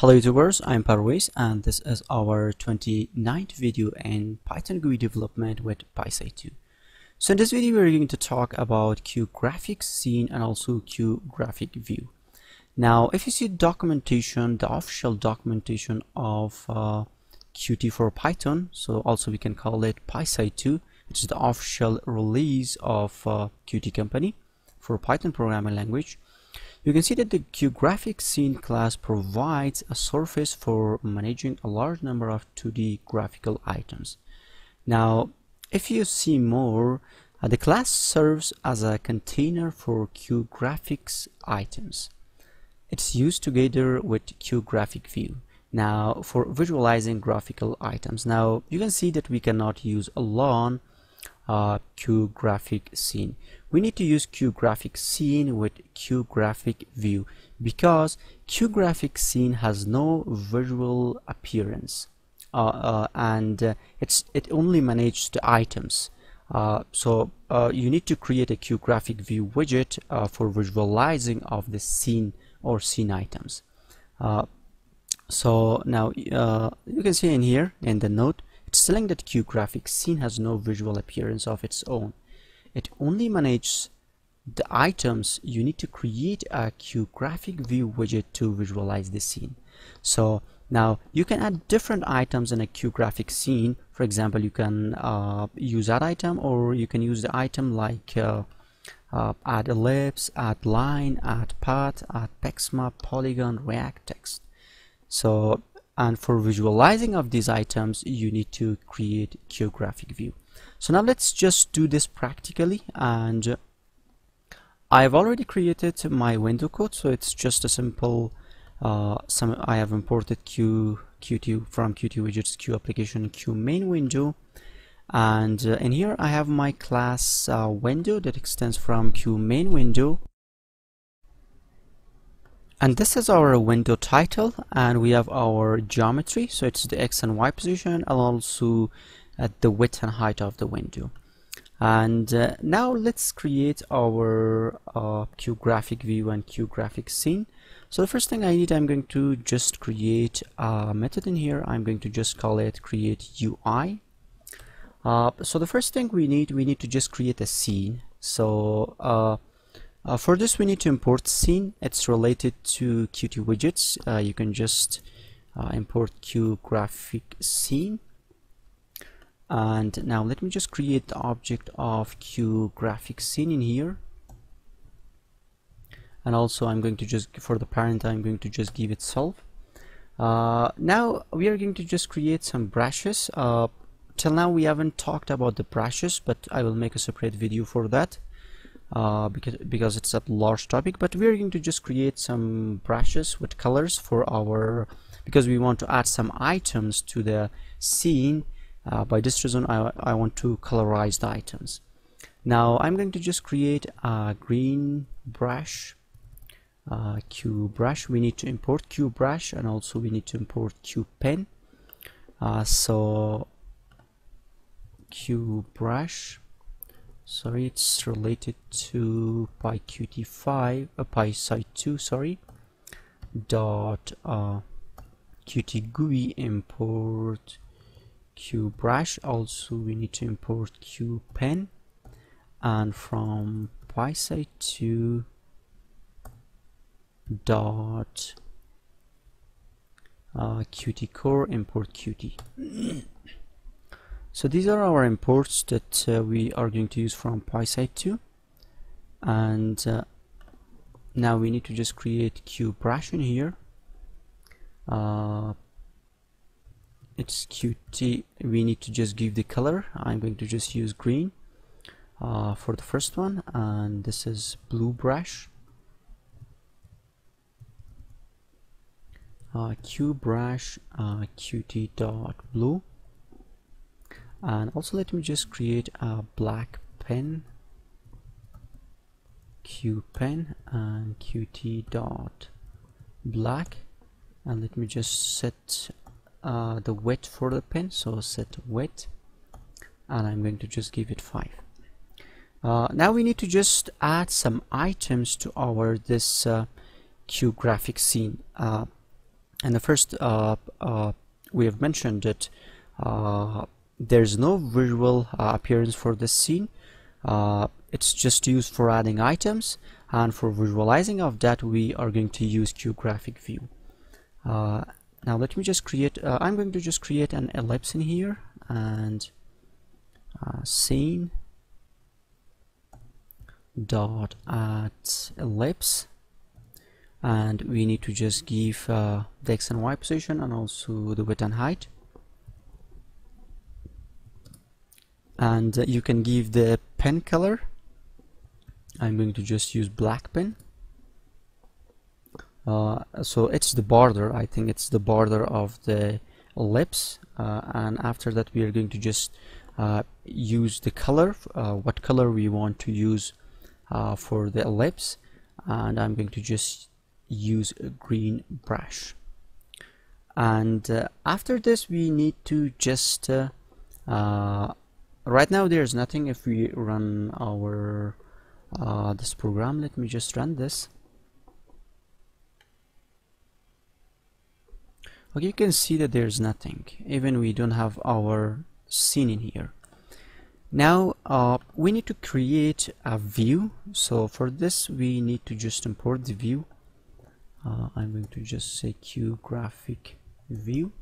Hello YouTubers, I'm Parwiz and this is our 29th video in Python GUI development with PySide 2. So in this video we're going to talk about QGraphics scene and also QGraphic view. Now if you see documentation, the official documentation of uh, Qt for Python, so also we can call it PySide 2, which is the official release of uh, Qt company for Python programming language you can see that the QGraphics scene class provides a surface for managing a large number of 2D graphical items. Now, if you see more, uh, the class serves as a container for QGraphics items. It's used together with QGraphic view. Now, for visualizing graphical items. Now, you can see that we cannot use alone uh, QGraphic scene. We need to use QGraphic scene with QGraphic view because QGraphic scene has no visual appearance uh, uh, and uh, it's it only manages the items. Uh, so uh, you need to create a QGraphic view widget for visualizing of the scene or scene items. so now you can see in here in the note it's telling that QGraphics scene has no visual appearance of its own. It only manages the items you need to create a QGraphic view widget to visualize the scene. So now you can add different items in a QGraphic scene. For example, you can uh, use that item or you can use the item like uh, uh, add ellipse, add line, add path, add pixmap, polygon, react text. So and for visualizing of these items you need to create QGraphic view so now let's just do this practically and I've already created my window code so it's just a simple uh, some I have imported Q Qt from Qt widgets Q application Q main window. And uh, in here I have my class uh, window that extends from Q main window. And this is our window title and we have our geometry. So it's the x and y position and also at the width and height of the window and uh, now let's create our uh, QGraphic view and QGraphic scene so the first thing I need I'm going to just create a method in here I'm going to just call it create UI uh, so the first thing we need we need to just create a scene so uh, uh, for this we need to import scene. It's related to Qt widgets. Uh, you can just uh, import QGraphic scene. And now let me just create the object of QGraphic scene in here. And also I'm going to just, for the parent, I'm going to just give itself. Uh, now we are going to just create some brushes. Uh, till now we haven't talked about the brushes, but I will make a separate video for that uh, because because it's a large topic but we're going to just create some brushes with colors for our because we want to add some items to the scene uh, by this reason I, I want to colorize the items. Now I'm going to just create a green brush uh, Q brush. We need to import Q brush and also we need to import Q pen. Uh, so Q brush. Sorry it's related to pyqt5 uh, pyside 2 sorry. Dot uh, qt GUI import qbrush also we need to import qpen and from pyside 2 dot uh, qt core import qt. So these are our imports that uh, we are going to use from PySide 2 and uh, now we need to just create QBrush in here. Uh, it's Qt we need to just give the color. I'm going to just use green uh, for the first one and this is blue brush. Uh, QBrush uh, Qt dot blue. And also let me just create a black pen. Q pen and qt dot black. And let me just set uh, the width for the pen so set width and I'm going to just give it 5 uh, now we need to just add some items to our this uh, QGraphic scene. Uh, and the first uh, uh, we have mentioned that uh, there's no visual appearance for this scene. It's just used for adding items and for visualizing of that we are going to use QGraphic view. Uh, now let me just create I'm going to just create an ellipse in here and scene dot add ellipse. And we need to just give uh, the x and y position and also the width and height. And uh, you can give the pen color. I'm going to just use black pen uh, so it's the border. I think it's the border of the ellipse uh, and after that we are going to just uh, use the color uh, what color we want to use for the ellipse and I'm going to just use a green brush. And uh, after this we need to just uh, uh, right now there's nothing if we run our uh, this program. Let me just run this okay you can see that there's nothing even we don't have our scene in here. Now uh, we need to create a view. So for this we need to just import the view. Uh, I'm going to just say Q graphic view.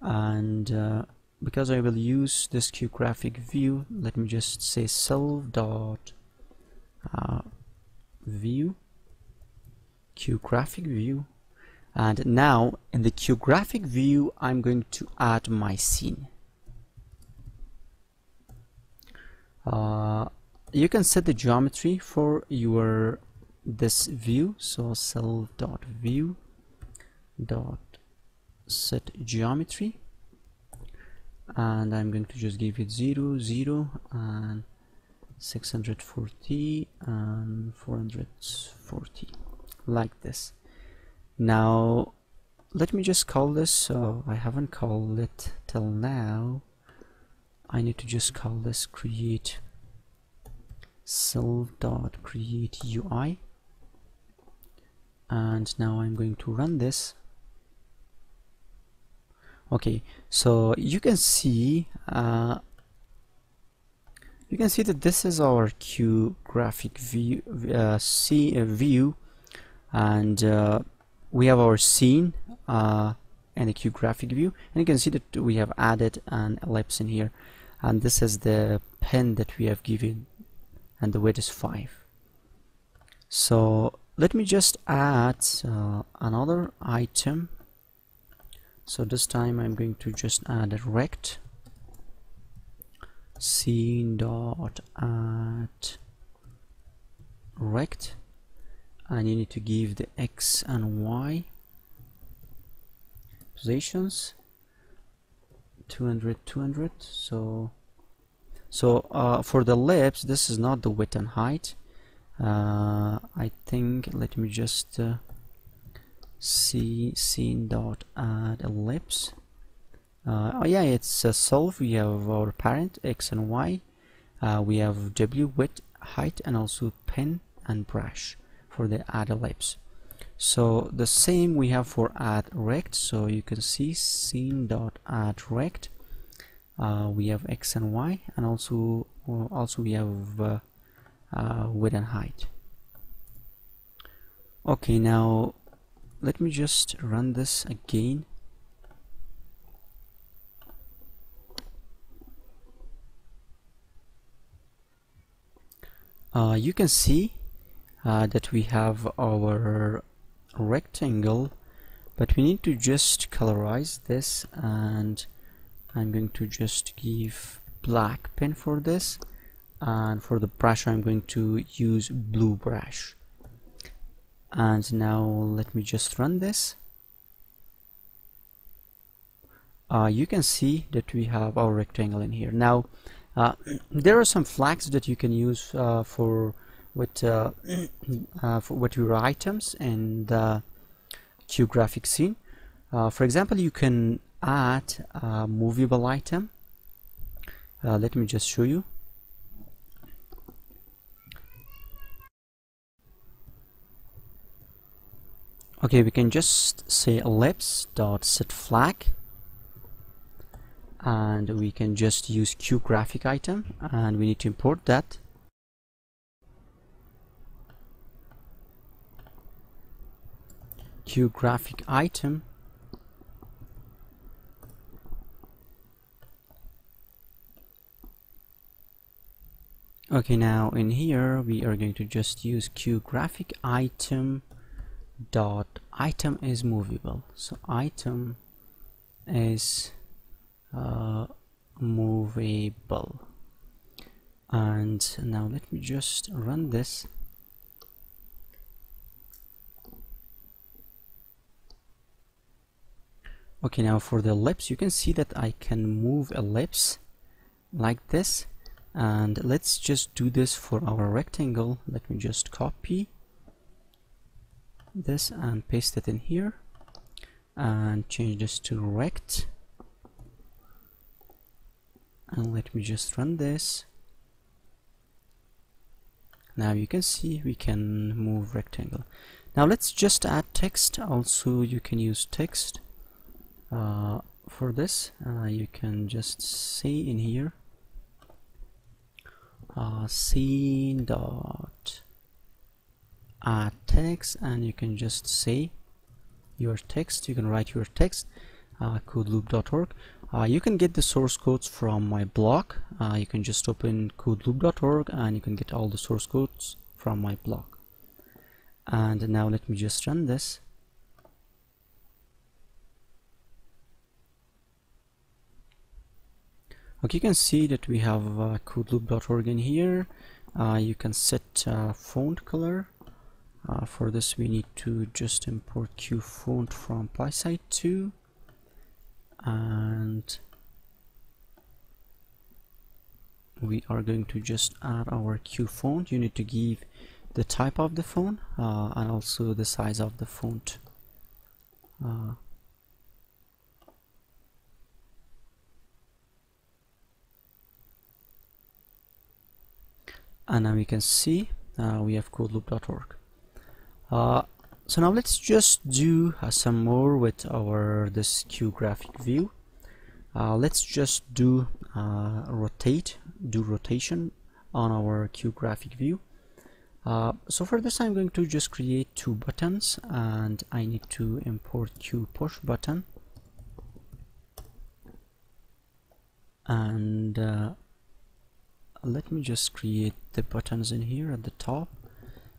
And uh, because I will use this Q graphic view let me just say self dot uh, view. Q graphic view and now in the Q graphic view I'm going to add my scene. Uh, you can set the geometry for your this view. So self dot view dot set geometry. And I'm going to just give it 0 0 and 640 and 440 like this now let me just call this so I haven't called it till now. I need to just call this create self dot create UI and now I'm going to run this. Okay so you can see uh, you can see that this is our Q graphic view uh, see, uh, view. And uh, we have our scene uh, and the Q graphic view. And you can see that we have added an ellipse in here. And this is the pen that we have given and the width is 5 so let me just add uh, another item. So this time I'm going to just add a rect. Scene dot add rect and you need to give the x and y positions. 200 200 so so uh, for the lips this is not the width and height. Uh, I think let me just uh, see scene dot add ellipse uh, oh yeah it's uh, self we have our parent x and y. Uh, we have w width height and also pen and brush for the add ellipse so the same we have for add rect. So you can see scene dot add rect. Uh, we have x and y and also also we have uh, uh, width and height. Okay now let me just run this again. Uh, you can see uh, that we have our rectangle but we need to just colorize this and I'm going to just give black pen for this and for the brush I'm going to use blue brush. And now let me just run this. Uh, you can see that we have our rectangle in here. Now uh, there are some flags that you can use uh, for with uh, uh, for with your items and the QGraphic scene. Uh, for example you can add a movable item. Let me just show you. Okay we can just say ellipse dot set flag. And we can just use QGraphic item and we need to import that QGraphic item. Okay now in here we are going to just use QGraphic item dot item is movable. So item is uh, movable. And now let me just run this okay now for the ellipse you can see that I can move ellipse like this. And let's just do this for our rectangle. Let me just copy this and paste it in here and change this to rect. And let me just run this. Now you can see we can move rectangle. Now let's just add text. Also you can use text uh, for this uh, you can just say in here. Uh, scene dot. Add text and you can just say your text. You can write your text uh, codeloop.org uh, you can get the source codes from my blog. Uh, you can just open codeloop.org and you can get all the source codes from my blog. And now let me just run this okay you can see that we have uh, codeloop.org in here. Uh, you can set uh, font color. Uh, for this we need to just import qfont from PySide 2 and we are going to just add our qfont you need to give the type of the font uh, and also the size of the font. Uh, and now we can see uh, we have codeloop.org uh, so now let's just do uh, some more with our this QGraphic view. Uh, let's just do uh, rotate do rotation on our QGraphic view. Uh, so for this I'm going to just create two buttons and I need to import Q push button. And let me just create the buttons in here at the top.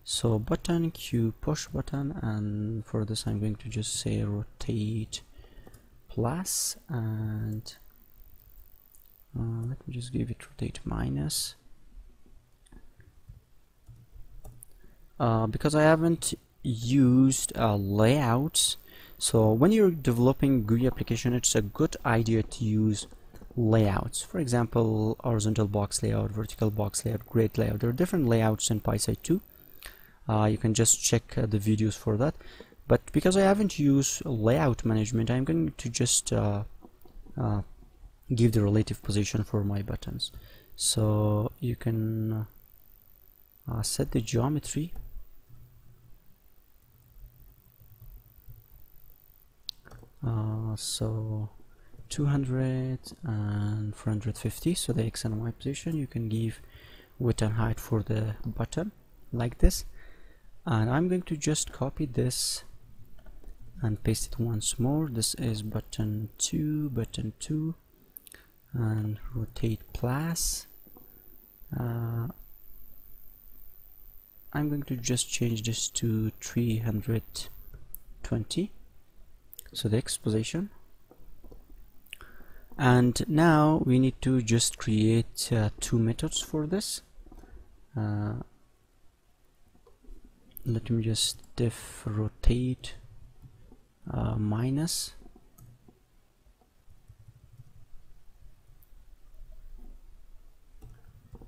So button q push button and for this I'm going to just say rotate plus and uh, let me just give it rotate minus. Uh, because I haven't used uh, layouts. So when you're developing GUI application it's a good idea to use layouts. For example horizontal box layout vertical box layout grid layout. There are different layouts in PySide 2 uh, you can just check uh, the videos for that. But because I haven't used layout management I'm going to just uh, uh give the relative position for my buttons. So you can uh, set the geometry. Uh, so 200 and 450 so the x and y position you can give width and height for the button like this. And I'm going to just copy this and paste it once more. This is button 2 button 2 and rotate plus. Uh, I'm going to just change this to 320 so the X position and now we need to just create uh, two methods for this. Uh, let me just def rotate uh, minus.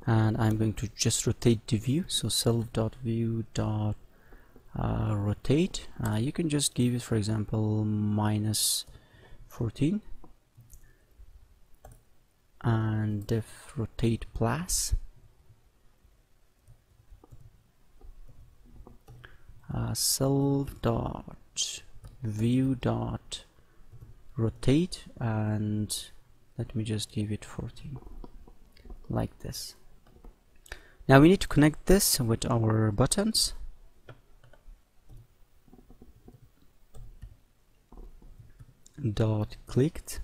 And I'm going to just rotate the view. So self dot view dot uh, rotate. Uh, you can just give it for example minus 14 and def rotate plus. Uh, self dot dot view dot rotate and let me just give it 14 like this. Now we need to connect this with our buttons. Dot clicked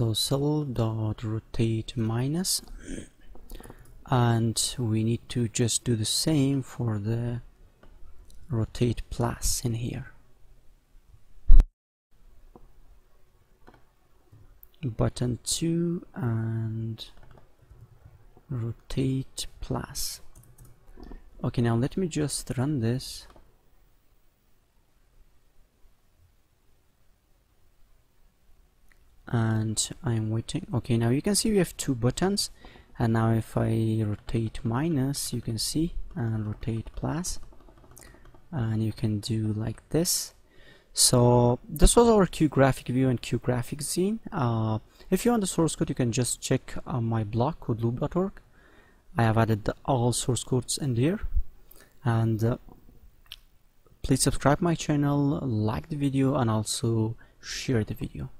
so cell dot rotate minus and we need to just do the same for the rotate plus in here. Button 2 and rotate plus. Okay now let me just run this and I'm waiting. Okay now you can see we have two buttons. And now if I rotate minus you can see and rotate plus. And you can do like this. So this was our Q graphic view and Q graphic scene uh, if you want the source code you can just check uh, my blog codeloop.org I have added the, all source codes in there. And uh, please subscribe my channel like the video and also share the video